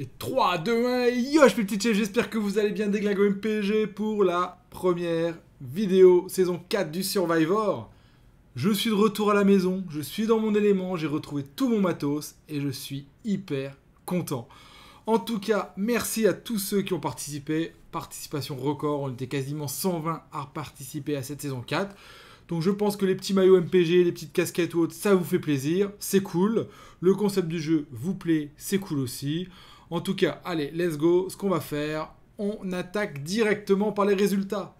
Et 3, 2, 1, et yosh mes petits chefs, j'espère que vous allez bien déglingo MPG pour la première vidéo saison 4 du Survivor. Je suis de retour à la maison, je suis dans mon élément, j'ai retrouvé tout mon matos et je suis hyper content. En tout cas, merci à tous ceux qui ont participé. Participation record, on était quasiment 120 à participer à cette saison 4. Donc je pense que les petits maillots MPG, les petites casquettes ou autres, ça vous fait plaisir, c'est cool. Le concept du jeu vous plaît, c'est cool aussi. En tout cas, allez, let's go. Ce qu'on va faire, on attaque directement par les résultats.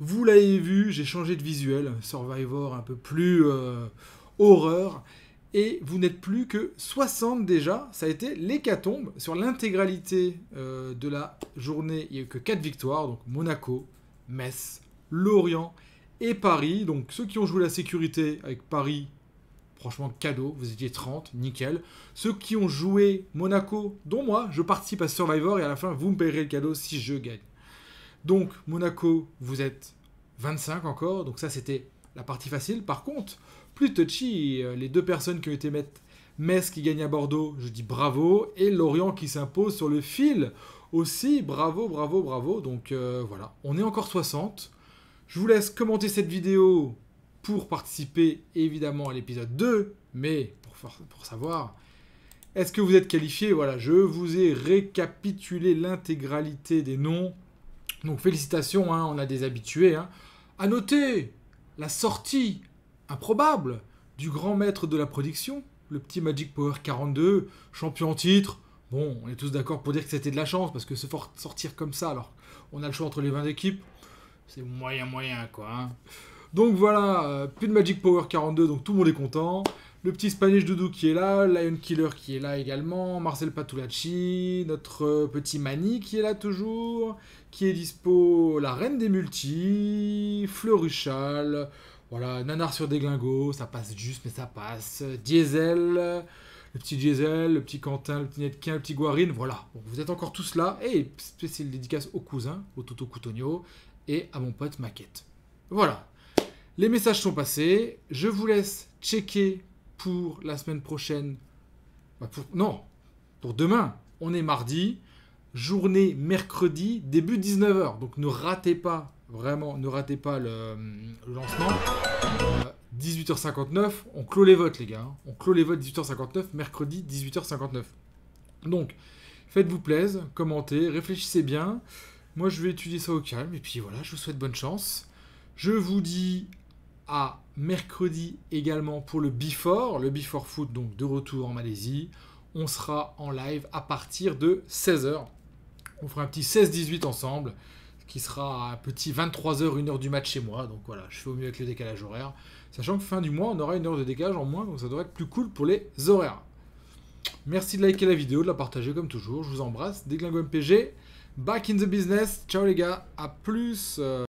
Vous l'avez vu, j'ai changé de visuel, Survivor un peu plus euh, horreur. Et vous n'êtes plus que 60 déjà. Ça a été l'hécatombe. Sur l'intégralité euh, de la journée, il n'y a eu que 4 victoires. Donc Monaco, Metz, Lorient et Paris. Donc ceux qui ont joué la sécurité avec Paris, Franchement, cadeau, vous étiez 30, nickel. Ceux qui ont joué Monaco, dont moi, je participe à Survivor et à la fin, vous me payerez le cadeau si je gagne. Donc, Monaco, vous êtes 25 encore, donc ça c'était la partie facile. Par contre, plus touchy, euh, les deux personnes qui ont été mettre Metz qui gagne à Bordeaux, je dis bravo, et Lorient qui s'impose sur le fil aussi, bravo, bravo, bravo. Donc euh, voilà, on est encore 60. Je vous laisse commenter cette vidéo pour participer évidemment à l'épisode 2, mais pour, savoir, est-ce que vous êtes qualifié? Voilà, je vous ai récapitulé l'intégralité des noms. Donc félicitations, hein, on a des habitués. Hein. À noter la sortie improbable du grand maître de la production, le petit Magic Power 42, champion en titre. Bon, on est tous d'accord pour dire que c'était de la chance, parce que se sortir comme ça, alors on a le choix entre les 20 équipes, c'est moyen moyen quoi. Hein. Donc voilà, euh, plus de Magic Power 42, donc tout le monde est content. Le petit Spanish Doudou qui est là, Lion Killer qui est là également, Marcel Patulacci, notre euh, petit Mani qui est là toujours, qui est dispo, la Reine des Multis, Fleuruchal, voilà, Nanar sur Déglingo, ça passe juste mais ça passe, Diesel, le petit Diesel, le petit Quentin, le petit Netkin, le petit Guarine, voilà, vous êtes encore tous là, et spécial dédicace au cousin, au Toto Coutonio, et à mon pote Maquette. Voilà, les messages sont passés. Je vous laisse checker pour la semaine prochaine. Bah, non, pour demain. On est mardi. Journée mercredi, début 19h. Donc ne ratez pas, vraiment, ne ratez pas le, lancement. 18h59, euh, on clôt les votes, les gars. Hein. On clôt les votes 18h59, mercredi 18h59. Donc, faites-vous plaisir, commentez, réfléchissez bien. Moi, je vais étudier ça au calme. Et puis voilà, je vous souhaite bonne chance. Je vous dis à mercredi également pour le Before, le Before Foot, donc de retour en Malaisie. On sera en live à partir de 16h. On fera un petit 16-18 ensemble, qui sera un petit 23h, 1h du match chez moi. Donc voilà, je fais au mieux avec le décalage horaire. Sachant que fin du mois, on aura une heure de décalage en moins, donc ça devrait être plus cool pour les horaires. Merci de liker la vidéo, de la partager comme toujours. Je vous embrasse. Déglingo MPG, back in the business. Ciao les gars, à plus.